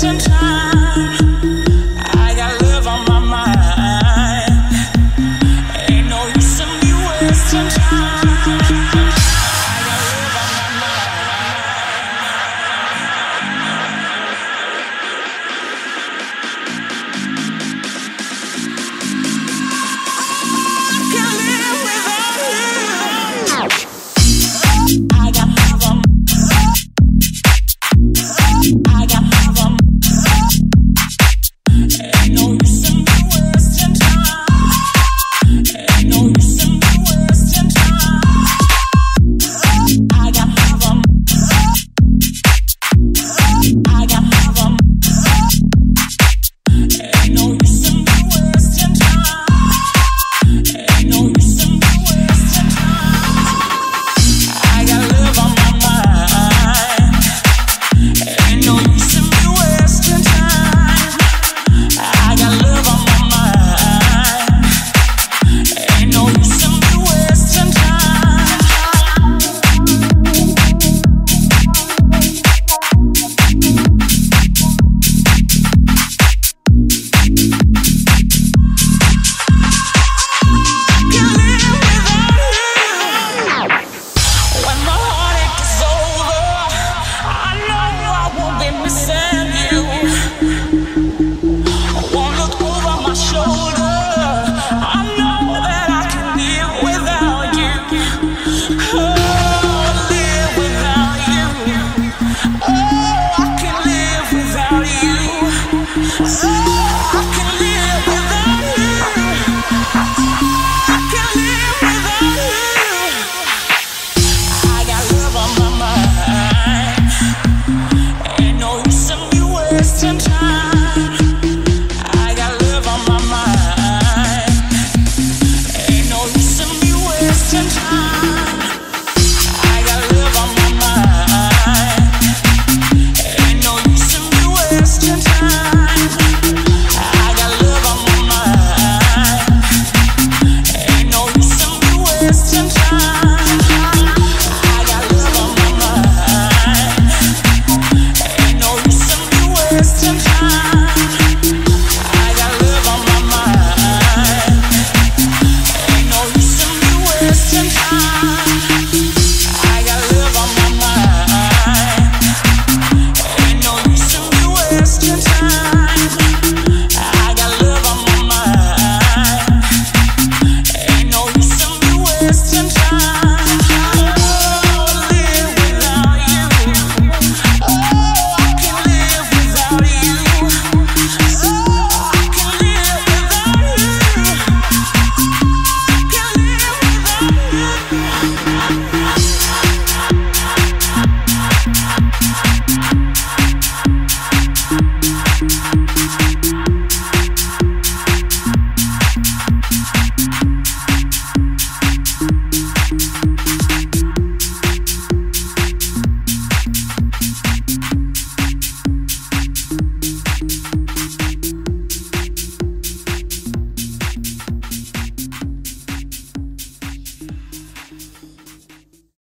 some time.